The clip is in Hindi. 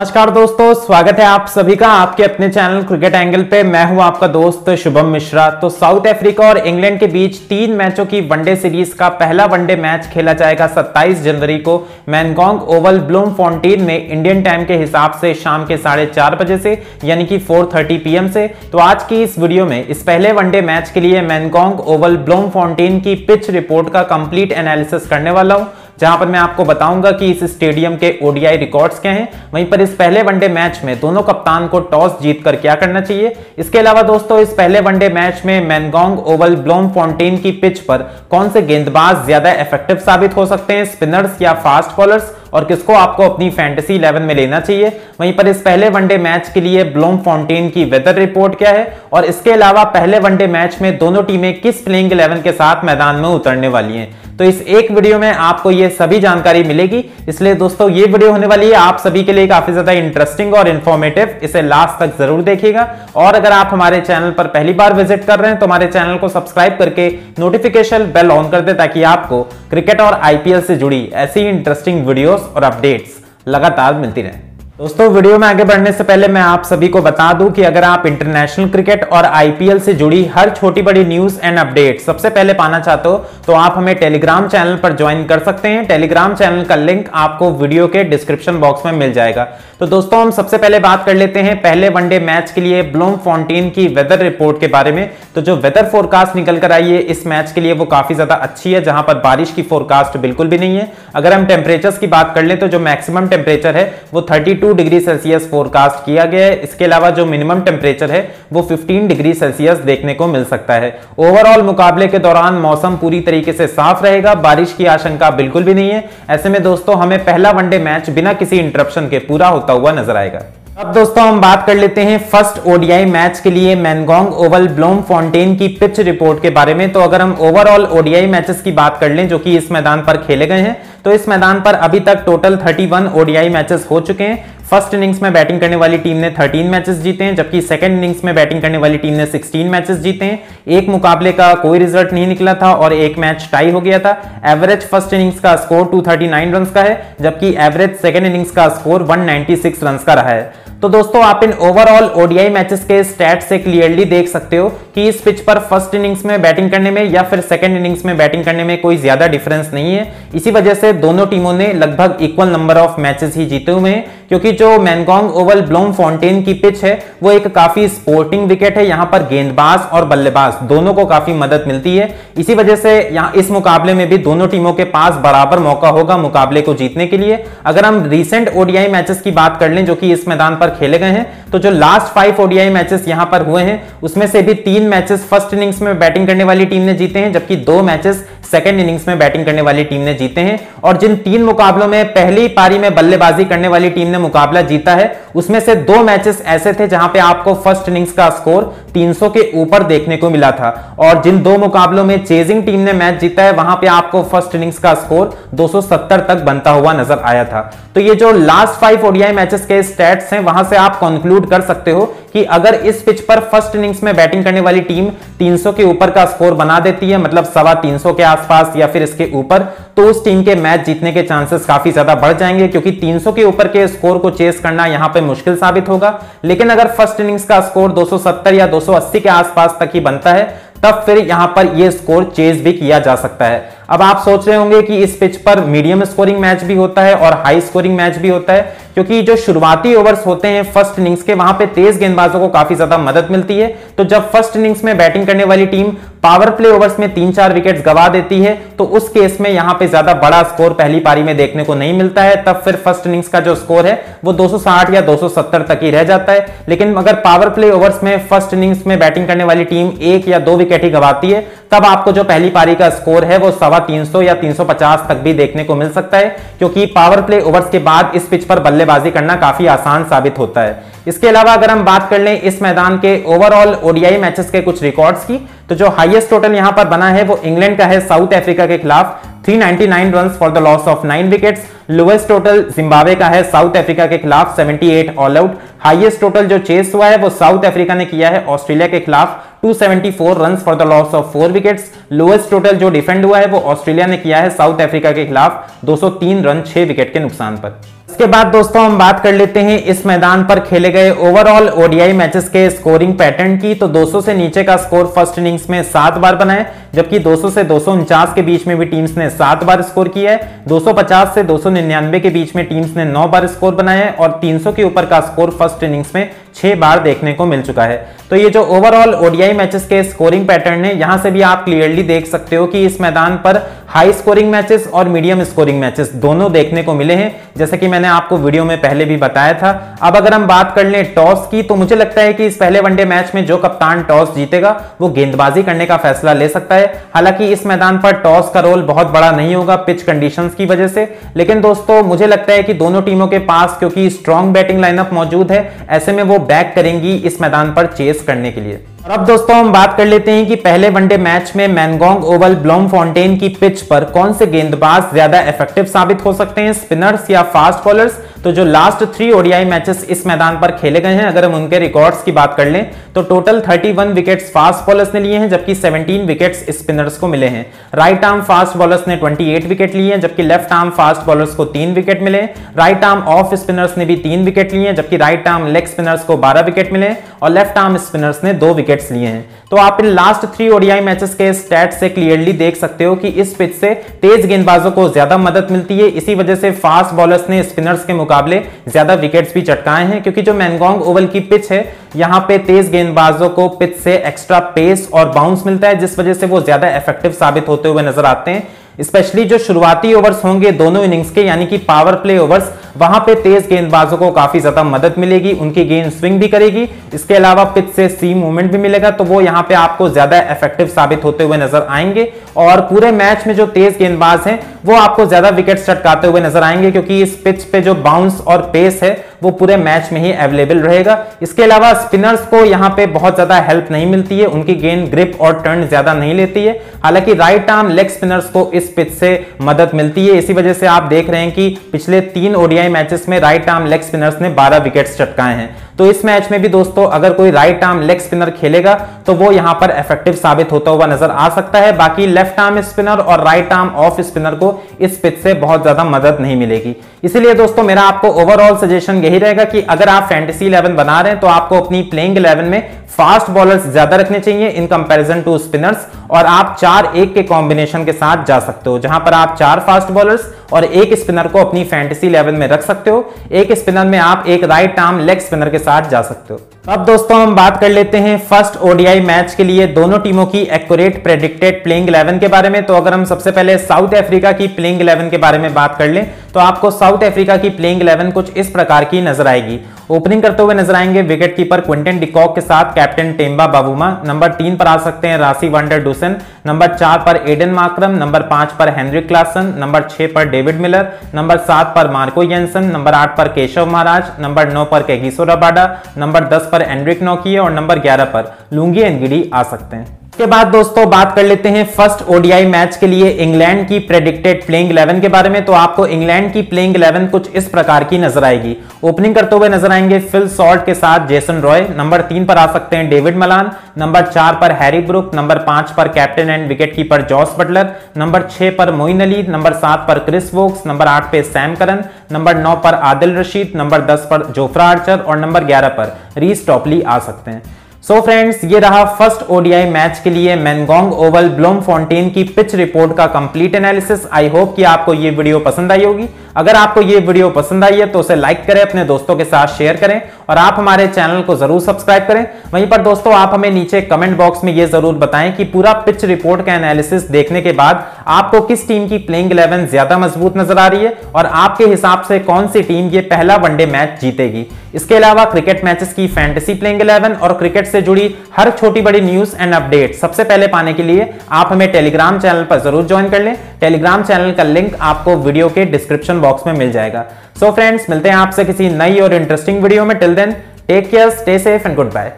नमस्कार दोस्तों, स्वागत है आप सभी का आपके अपने चैनल क्रिकेट एंगल पे। मैं हूँ आपका दोस्त शुभम मिश्रा। तो साउथ अफ्रीका और इंग्लैंड के बीच तीन मैचों की वनडे सीरीज़ का पहला वनडे मैच खेला जाएगा 27 जनवरी को। मैनगोंग ओवल ब्लूम फाउंटेन में इंडियन टाइम के हिसाब से शाम के साढ़े चार बजे से, यानी कि 4:30 पीएम से। तो आज की इस वीडियो में, इस पहले वनडे मैच के लिए मैनगोंग ओवल ब्लूम फाउंटेन की पिच रिपोर्ट का कंप्लीट एनालिसिस करने वाला हूँ। जहाँ पर मैं आपको बताऊँगा कि इस स्टेडियम के ओडीआई रिकॉर्ड्स क्या हैं। वहीं पर इस पहले वनडे मैच में दोनों कप्तान को टॉस जीतकर क्या करना चाहिए। इसके अलावा दोस्तों, इस पहले वनडे मैच में मैनगोंग ओवल ब्लोम फाउंटेन की पिच पर कौन से गेंदबाज ज़्यादा इफ़ेक्टिव साबित हो सकते हैं स्पिनर्स या फास्ट बॉलर्स और किसको आपको अपनी फैंटेसी 11 में लेना चाहिए? वहीं पर इस पहले वनडे मैच के लिए ब्लोम फाउंटेन की वेदर रिपोर्ट क्या है? और इसके अलावा पहले वनडे मैच में दोनों टीमें किस प्लेइंग 11 के साथ मैदान में उतरने वाली हैं? तो इस एक वीडियो में आपको ये सभी जानकारी मिलेगी। इसलिए दोस्तों, ये वीडियो होने वाली है। आप सभी के लिए काफ़ी ज़्यादा इंटरेस्टिंग और इन्फॉर्मेटिव इसे लास्ट तक ज़रूर देखिएगा। और अगर आप हमारे चैनल पर पहली बार विज़िट कर रहे हैं तो हमारे चैनल को सब्सक्राइब करके नोटिफिकेशन बेल ऑन कर दे, ताकि आपको क्रिकेट और आईपीएल से जुड़ी ऐसी इंटरेस्टिंग वीडियोस और अपडेट्स लगातार मिलती रहे। दोस्तों, वीडियो में आगे बढ़ने से पहले मैं आप सभी को बता दूँ कि अगर आप इंटरनेशनल क्रिकेट और आईपीएल से जुड़ी हर छोटी बड़ी न्यूज़ एंड अपडेट सबसे पहले पाना चाहते हो तो आप हमें टेलीग्राम चैनल पर ज्वाइन कर सकते हैं। टेलीग्राम चैनल का लिंक आपको वीडियो के डिस्क्रिप्शन बॉक्स में मिल जाएगा। तो दोस्तों, हम सबसे पहले बात कर लेते हैं पहले वनडे मैच के लिए ब्लूम फाउंटेन की वेदर रिपोर्ट के बारे में। तो जो वेदर फोरकास्ट निकल कर आई है, इस मैच के लिए वो काफ़ी ज़्यादा अच्छी है, जहाँ पर बारिश की फोरकास्ट बिल्कुल भी नहीं है। अगर हम टेम्परेचर की बात कर ले तो जो मैक्सिमम टेम्परेचर है, वो थर्टी डिग्री सेल्सियस फोरकास्ट किया गया है। इसके अलावा जो मिनिमम टेम्परेचर है, वो फिफ्टीन डिग्री सेल्सियस देखने को मिल सकता है। ओवरऑल मुकाबले के दौरान मौसम पूरी तरीके से साफ़ रहेगा, बारिश की आशंका बिल्कुल भी नहीं है। ऐसे में दोस्तों, हमें पहला वनडे मैच बिना किसी इंटरप्शन के पूरा होता हुआ नज़र आएगा। अब दोस्तों, हम बात कर लेते हैं फ़र्स्ट ओडीआई मैच के लिए मैनगोंग ओवल ब्लोम फाउंटेन की पिच रिपोर्ट के बारे में। तो अगर हम ओवरऑल ओडीआई मैचेस की बात कर लें, जो कि इस मैदान पर खेले गए हैं तो इस मैदान पर अभी तक टोटल 31 ओडीआई मैचेस हो चुके हैं। फ़र्स्ट इनिंग्स में बैटिंग करने वाली टीम ने 13 मैचेस जीते हैं, जबकि सेकंड इनिंग्स में बैटिंग करने वाली टीम ने 16 मैचेस जीते हैं। एक मुकाबले का कोई रिज़ल्ट नहीं निकला था और एक मैच टाई हो गया था। एवरेज फ़र्स्ट इनिंग्स का स्कोर 239 रन का है, जबकि एवरेज सेकंड इनिंग्स का स्कोर 196 रन का रहा है। तो दोस्तों, आप इन ओवरऑल ओडीआई मैचेस के स्टैट से क्लियरली देख सकते हो कि इस पिच पर फ़र्स्ट इनिंग्स में बैटिंग करने में या फिर सेकंड इनिंग्स में बैटिंग करने में कोई ज़्यादा डिफरेंस नहीं है। इसी वजह से दोनों टीमों ने लगभग इक्वल नंबर ऑफ़ मैचेस ही जीते हुए हैं, क्योंकि जो मैनगोंग ओवल ब्लोम फाउंटेन की पिच है, वो एक काफ़ी स्पोर्टिंग विकेट है। यहाँ पर गेंदबाज और बल्लेबाज दोनों को काफ़ी मदद मिलती है। इसी वजह से यहाँ इस मुकाबले में भी दोनों टीमों के पास बराबर मौका होगा मुकाबले को जीतने के लिए। अगर हम रिसेंट ओडीआई मैचेस की बात कर लें, जो कि इस मैदान पर खेले गए हैं। तो जो लास्ट फाइव ओडीआई मैचेस यहाँ पर हुए हैं, उसमें से भी तीन मैचेस फ़र्स्ट इनिंग्स में बैटिंग करने वाली टीम ने जीते हैं, जबकि दो मैचेस सेकेंड इनिंग्स में बैटिंग करने वाली टीम ने जीते हैं। और जिन तीन मुकाबलों में पहली पारी में बल्लेबाजी करने वाली टीम ने मुकाबला जीता है, उसमें से दो मैचेस ऐसे थे जहाँ पे आपको फ़र्स्ट इनिंग्स का स्कोर 300 के ऊपर देखने को मिला था। और जिन दो मुकाबलों में चेजिंग टीम ने मैच जीता है, वहाँ पे आपको फ़र्स्ट इनिंग्स का स्कोर 270 तक बनता हुआ नज़र आया था। तो ये जो लास्ट फाइव ओडीआई मैचेस के स्टैट्स हैं, वहाँ से आप कंक्लूड कर सकते हो कि अगर इस पिच पर फ़र्स्ट इनिंग्स में बैटिंग करने वाली टीम 300 के ऊपर का स्कोर बना देती है मतलब सवा तीन के आसपास या फिर इसके ऊपर तो उस टीम के मैच जीतने के चांसेस काफ़ी ज़्यादा बढ़ जाएँगे, क्योंकि 300 के ऊपर के स्कोर को चेस करना यहाँ पे मुश्किल साबित होगा। लेकिन अगर फ़र्स्ट इनिंग्स का स्कोर 270 या 280 के आसपास तक ही बनता है, तब फिर यहाँ पर यह स्कोर चेज भी किया जा सकता है। अब आप सोच रहे होंगे कि इस पिच पर मीडियम स्कोरिंग मैच भी होता है और हाई स्कोरिंग मैच भी होता है। क्योंकि जो शुरुआती ओवर्स होते हैं फ़र्स्ट इनिंग्स के, वहाँ पे तेज गेंदबाजों को काफ़ी ज़्यादा मदद मिलती है। तो जब फ़र्स्ट इनिंग्स में बैटिंग करने वाली टीम पावर प्ले ओवर्स में तीन चार विकेट्स गवा देती है तो उस केस में यहाँ पे ज़्यादा बड़ा स्कोर पहली पारी में देखने को नहीं मिलता है। तब फिर फ़र्स्ट इनिंग्स का जो स्कोर है, वो 260 या 270 तक ही रह जाता है। लेकिन अगर पावर प्ले ओवर्स में फ़र्स्ट इनिंग्स में बैटिंग करने वाली टीम एक या दो विकेट ही गवाती है, तब आपको जो पहली पारी का स्कोर है, वो सवा तीन या 350 तक भी देखने को मिल सकता है। क्योंकि पावर प्ले ओवर्स के बाद इस पिच पर बल्लेबाजी करना काफ़ी आसान साबित होता है। इसके अलावा अगर हम बात कर लें इस मैदान के ओवरऑल ओडीआई मैचेस के कुछ रिकॉर्ड्स की तो जो हाईएस्ट टोटल यहाँ पर बना है वो इंग्लैंड का है साउथ अफ्रीका के खिलाफ। 399 runs for the loss of 9 wickets lowest total Zimbabwe का है साउथ अफ्रीका के खिलाफ 78 ऑल आउट हाईएस्ट टोटल जो चेस हुआ है वो साउथ अफ्रीका ने किया है, ऑस्ट्रेलिया के खिलाफ। 274 runs for the loss of 4 wickets lowest total जो डिफेंड हुआ है वो ऑस्ट्रेलिया ने किया है साउथ अफ्रीका के खिलाफ। 203 रन 6 विकेट के नुकसान पर। उसके बाद दोस्तों हम बात कर लेते हैं इस मैदान पर खेले गए ओवरऑल ओडीआई मैचेस के स्कोरिंग पैटर्न की। तो 200 से नीचे का स्कोर फ़र्स्ट इनिंग्स में सात बार बनाए जबकि 200 से दो सौ उनचास के बीच में भी टीम्स ने सात बार स्कोर किया है। 250 से दो सौ निन्यानवे के बीच में टीम्स ने नौ बार स्कोर बनाया है और 300 के ऊपर का स्कोर फ़र्स्ट इनिंग्स में छह बार देखने को मिल चुका है। तो ये जो ओवरऑल ओडीआई मैचेस के स्कोरिंग पैटर्न है, यहाँ से भी आप क्लियरली देख सकते हो कि इस मैदान पर हाई स्कोरिंग मैचेस और मीडियम स्कोरिंग मैचेस दोनों देखने को मिले हैं। जैसे कि मैंने आपको वीडियो में पहले भी बताया था। अब अगर हम बात कर लें टॉस की तो मुझे लगता है कि इस पहले वनडे मैच में जो कप्तान टॉस जीतेगा, वो गेंदबाजी करने का फैसला ले सकता है। हालाँकि इस मैदान पर टॉस का रोल बहुत बड़ा नहीं होगा पिच कंडीशन की वजह से। लेकिन दोस्तों, मुझे लगता है कि दोनों टीमों के पास, क्योंकि स्ट्रॉन्ग बैटिंग लाइनअप मौजूद है, ऐसे में वो बैक करेंगी इस मैदान पर चेस करने के लिए। और अब दोस्तों हम बात कर लेते हैं कि पहले वनडे मैच में मैनगोंग ओवल ब्लॉम फाउंटेन की पिच पर कौन से गेंदबाज ज़्यादा इफ़ेक्टिव साबित हो सकते हैं स्पिनर्स या फास्ट बॉलर्स तो जो लास्ट थ्री ओडीआई मैचेस इस मैदान पर खेले गए हैं, अगर हम उनके रिकॉर्ड्स की बात कर लें तो टोटल 31 विकेट्स फास्ट बॉलर्स ने लिए हैं, जबकि 17 विकेट्स स्पिनर्स को मिले हैं। राइट आर्म फास्ट बॉलर्स ने 28 विकेट लिए हैं, जबकि लेफ़्ट आर्म फास्ट बॉलर्स को तीन विकेट मिले राइट आर्म ऑफ़ स्पिनर्स ने भी तीन विकेट लिए हैं, जबकि राइट आर्म लेग स्पिनर्स को बारह विकेट मिले और लेफ़्ट आर्म स्पिनर्स ने दो विकेट्स लिए हैं। तो आप इन लास्ट थ्री ओडीआई मैचेस के स्टैट से क्लियरली देख सकते हो कि इस पिच से तेज गेंदबाजों को ज़्यादा मदद मिलती है। इसी वजह से फास्ट बॉलर्स ने स्पिनर्स के मुकाबले ज़्यादा विकेट्स भी चटकाए हैं, क्योंकि जो मैनगोंग ओवल की पिच है, यहाँ पे तेज गेंदबाजों को पिच से एक्स्ट्रा पेस और बाउंस मिलता है, जिस वजह से वो ज़्यादा इफ़ेक्टिव साबित होते हुए नज़र आते हैं। स्पेशली जो शुरुआती ओवर्स होंगे, दोनों इनिंग्स के, यानी कि पावर प्ले ओवर्स वहाँ पे तेज गेंदबाजों को काफ़ी ज़्यादा मदद मिलेगी, उनकी गेंद स्विंग भी करेगी। इसके अलावा पिच से सी मूवमेंट भी मिलेगा तो वो यहाँ पे आपको ज़्यादा इफ़ेक्टिव साबित होते हुए नज़र आएँगे। और पूरे मैच में जो तेज गेंदबाज हैं, वो आपको ज़्यादा विकेट चटकाते हुए नज़र आएँगे, क्योंकि इस पिच पे जो बाउंस और पेस है वो पूरे मैच में ही अवेलेबल रहेगा। इसके अलावा स्पिनर्स को यहाँ पे बहुत ज़्यादा हेल्प नहीं मिलती है। उनकी गेंद ग्रिप और टर्न ज़्यादा नहीं लेती है। हालाँकि राइट आर्म लेग स्पिनर्स को इस पिच से मदद मिलती है। इसी वजह से आप देख रहे हैं कि पिछले तीन ओडीआई मैचेस में राइट आर्म लेग स्पिनर्स ने 12 विकेट्स चटकाए हैं। तो इस मैच में भी दोस्तों, अगर कोई राइट आर्म लेग स्पिनर खेलेगा तो वो यहाँ पर इफ़ेक्टिव साबित होता हुआ नज़र आ सकता है। बाकी लेफ़्ट आर्म स्पिनर और राइट आर्म ऑफ़ स्पिनर को इस पिच से बहुत ज़्यादा मदद नहीं मिलेगी। इसीलिए दोस्तों, मेरा आपको ओवरऑल सजेशन यही रहेगा कि अगर आप फैंटेसी इलेवन बना रहे हैं तो आपको अपनी प्लेइंग इलेवन में फास्ट बॉलर्स ज़्यादा रखने चाहिए इन कंपैरिजन टू स्पिनर्स और आप चार एक के कॉम्बिनेशन के साथ जा सकते हो, जहाँ पर आप चार फास्ट बॉलर्स और एक स्पिनर को अपनी फैंटेसी लेवल में रख सकते हो। एक स्पिनर में आप एक राइट आर्म लेग स्पिनर के साथ जा सकते हो। अब दोस्तों, हम बात कर लेते हैं फ़र्स्ट ओडीआई मैच के लिए दोनों टीमों की एक्यूरेट प्रेडिक्टेड प्लेइंग 11 के बारे में। तो अगर हम सबसे पहले साउथ अफ्रीका की प्लेइंग 11 के बारे में बात कर लें तो आपको साउथ अफ्रीका की प्लेइंग 11 कुछ इस प्रकार की नज़र आएगी। ओपनिंग करते हुए नज़र आएँगे विकेट कीपर क्विंटन डिकॉक के साथ कैप्टन टेम्बा बाबूमा नंबर तीन पर आ सकते हैं राशि वंडर डूसन नंबर चार पर एडन माक्रम नंबर पाँच पर हेनरिक क्लासन नंबर छह पर डेविड मिलर नंबर सात पर मार्को येंसन नंबर आठ पर केशव महाराज नंबर नौ पर केगिसो रबाडा नंबर दस पर एंड्रिक नौकिए और नंबर ग्यारह पर लुंगी एनगिडी आ सकते हैं। के बाद दोस्तों बात कर लेते हैं फ़र्स्ट ओडीआई मैच के लिए इंग्लैंड की प्रेडिक्टेड प्लेइंग 11 के बारे में। तो आपको इंग्लैंड की प्लेइंग 11 कुछ इस प्रकार की नज़र आएगी। ओपनिंग करते हुए नज़र आएँगे फिल सॉल्ट के साथ जेसन रॉय नंबर तीन पर आ सकते हैं डेविड मलान नंबर चार पर हैरी ब्रुक नंबर पाँच पर captain and wicket keeper Jos Buttler number छह पर मोइन अली नंबर सात पर क्रिस वोक्स नंबर आठ पे सैम करन नंबर नौ पर आदिल रशीद नंबर दस पर जोफ्रा आर्चर और नंबर ग्यारह पर रीस टॉपली आ सकते हैं। सो so फ्रेंड्स ये रहा फ़र्स्ट ओडीआई मैच के लिए मैनगोंग ओवल ब्लोम फाउंटेन की पिच रिपोर्ट का कंप्लीट एनालिसिस आई होप कि आपको ये वीडियो पसंद आई होगी। अगर आपको ये वीडियो पसंद आई है तो उसे लाइक करें, अपने दोस्तों के साथ शेयर करें, और आप हमारे चैनल को ज़रूर सब्सक्राइब करें। वहीं पर दोस्तों, आप हमें नीचे कमेंट बॉक्स में ये ज़रूर बताएँ कि पूरा पिच रिपोर्ट का एनालिसिस देखने के बाद आपको किस टीम की प्लेइंग इलेवन ज़्यादा मज़बूत नज़र आ रही है, और आपके हिसाब से कौन सी टीम ये पहला वनडे मैच जीतेगी। इसके अलावा क्रिकेट मैचेस की फैंटेसी प्लेइंग इलेवन और क्रिकेट से जुड़ी हर छोटी बड़ी न्यूज़ एंड अपडेट सबसे पहले पाने के लिए आप हमें टेलीग्राम चैनल पर ज़रूर ज्वाइन कर लें। टेलीग्राम चैनल का लिंक आपको वीडियो के डिस्क्रिप्शन बॉक्स में मिल जाएगा। सो so फ्रेंड्स मिलते हैं आपसे किसी नई और इंटरेस्टिंग वीडियो में। Till then take care stay safe and good bye